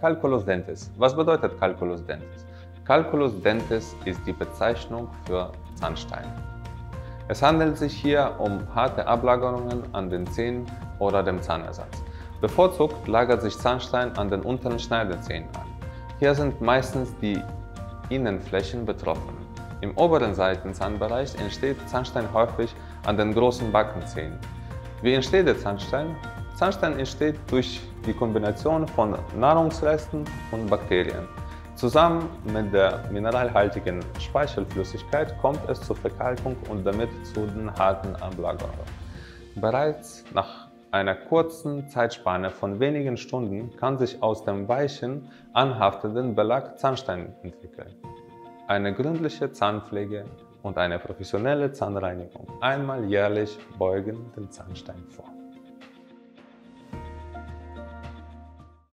Calculus dentis. Was bedeutet Calculus dentis? Calculus dentis ist die Bezeichnung für Zahnstein. Es handelt sich hier um harte Ablagerungen an den Zähnen oder dem Zahnersatz. Bevorzugt lagert sich Zahnstein an den unteren Schneidezähnen an. Hier sind meistens die Innenflächen betroffen. Im oberen Seitenzahnbereich entsteht Zahnstein häufig an den großen Backenzähnen. Wie entsteht der Zahnstein? Zahnstein entsteht durch die Kombination von Nahrungsresten und Bakterien. Zusammen mit der mineralhaltigen Speichelflüssigkeit kommt es zur Verkalkung und damit zu den harten Ablagerungen. Bereits nach einer kurzen Zeitspanne von wenigen Stunden kann sich aus dem weichen, anhaftenden Belag Zahnstein entwickeln. Eine gründliche Zahnpflege und eine professionelle Zahnreinigung einmal jährlich beugen den Zahnstein vor.